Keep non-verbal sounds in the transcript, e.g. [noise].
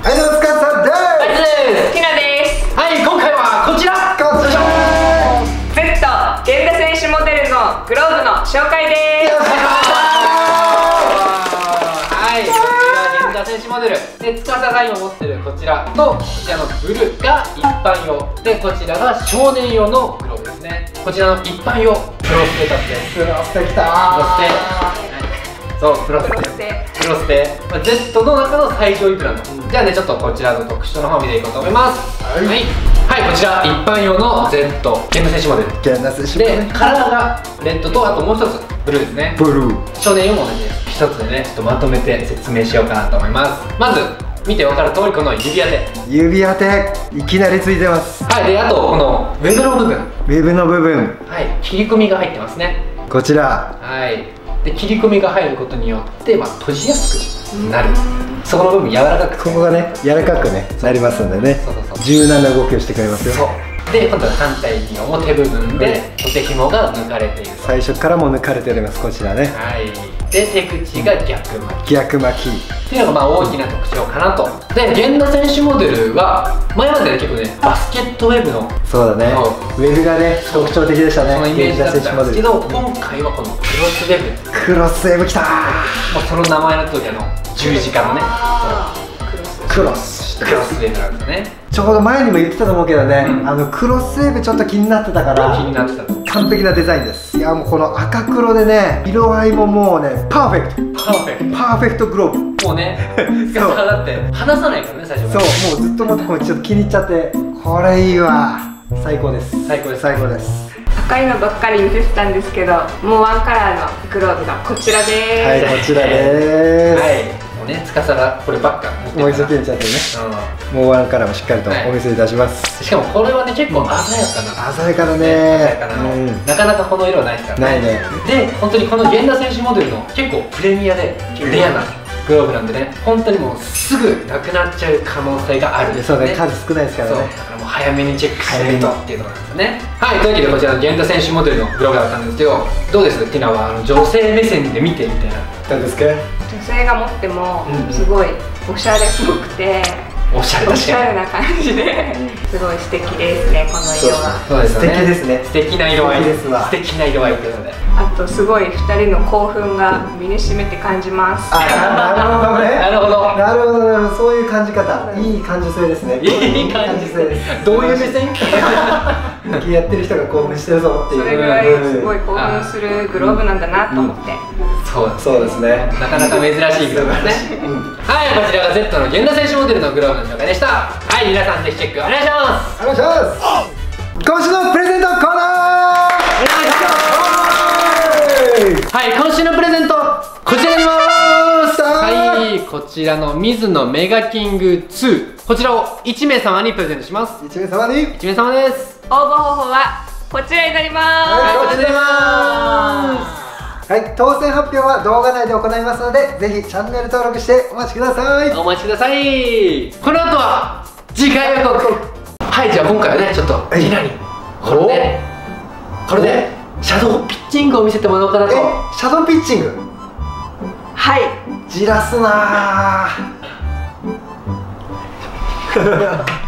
はいお疲れ様です。ナイスです。ひなですはい今回はこちら。こちら Z 源田選手モデルのグローブの紹介です。はいこちら源田選手モデル。で司が今持ってるこちらとこちらのブルーが一般用。でこちらが少年用のグローブですね。こちらの一般用プロステイタスです。プロステきプロステたはい。そうプロステプロステプロステ、まあ、Z の中の最上位ブランド、じゃあねちょっとこちらの特徴の方見ていこうと思います。はい。はい、はいこちら一般用の Z 源田選手モデル。源田選手でカラーがレッドとあともう一つブルーですね。ブルー。少年用も同じです一つでねちょっとまとめて説明しようかなと思います。まず見て分かる通りこの指当て。指当ていきなりついてます。はいであとこのウェブの部分。ウェブの部分。はい切り込みが入ってますね。こちら。はいで切り込みが入ることによって、まあ、閉じやすくなる。そこの部分柔らかくここがね柔らかくねなりますんでね。柔軟な動きをしてくれますよ。で今度は反対に表部分でお手紐が抜かれている。最初からも抜かれておりますこちらね。はいで手口が逆巻き。逆巻き。っていうのがまあ大きな特徴かなと。で源田選手モデルは前までね結構ねバスケットウェブのそうだね。そウェブがね特徴的でしたね。そのイメージだったんですけ源ど今回はこのクロスウェブ。クロスウェブきたもうその名前の通りあの十字架のねクロスクロスウェブなんですね。ちょうど前にも言ってたと思うけどね、うん。あのクロスウェブちょっと気になってたから気になってた。の完璧なデザインです。いやもうこの赤黒でね色合いももうねパーフェクパーフェクト。パーフェクトグローブ。トもうねそう司だって離さないからね最初そうもうずっともっとこうちょっと気に入っちゃって。これいいわ。最高です。最高です。最高です。赤いのばっかり見せてたんですけどもうワンカラーのグローブがこちらです、はいこちらではいね司がこればっか持ってすもう一度るから見ちゃってね。うもうワンからもしっかりとはい。お見せいたします、んしかもこれはね結構鮮やかな。鮮やかだ鮮ねやかな。のうん。なかなかこの色ないですからないね。で本当にこの源田選手モデルの結構プレミアでレアなグローブなんでね本当にもうすぐなくなっちゃう可能性があるんですそうよね数少ないですからね。だからもう早めにチェックしないとっていうところなんですよね。はいというわけでこちらの源田選手モデルのグローブだったんですけどどうですティナは？あの女性目線で見てみたいな。どうですか？女性が持ってもうんすごいおしゃれっぽくておしゃれしゃれな感じで。すごい素敵ですねこの色は。そうですよね。素敵ですね。素敵な色合い。ですわ。素敵な色合いということで。あとすごい2人の興奮が身に染めて感じます。あなるほどね。なるほど。なるほどなるほど。そういう感じ方。いい感受性ですね。いい感じ。性です。どういう目線？[laughs] やってる人が興奮してるぞっていう。それぐらいすごい興奮するグローブなんだなと思ってそうそうですね。なかなか珍しいグローブですね。うんはいこちらが Z の源田選手モデルのグローブの紹介でした。はい皆さんぜひチェックお願いします。お願いします。今週のプレゼントコーナー。お願いしますはい今週のプレゼントこちらになります。はいこちらの水野メガキング2こちらを1名様にプレゼントします。一名様に。1名様です。応募方法はこちらになります、はいこちらでございますはい当選発表は動画内で行いますのでぜひチャンネル登録してお待ちください。お待ちください。この後は次回予告。はいじゃあ今回はねちょっといひなにこれでこれでシャドーピッチングを見せてもらおうかなと。えシャドーピッチング？はい。じらすなー [laughs]